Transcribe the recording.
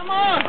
Come on!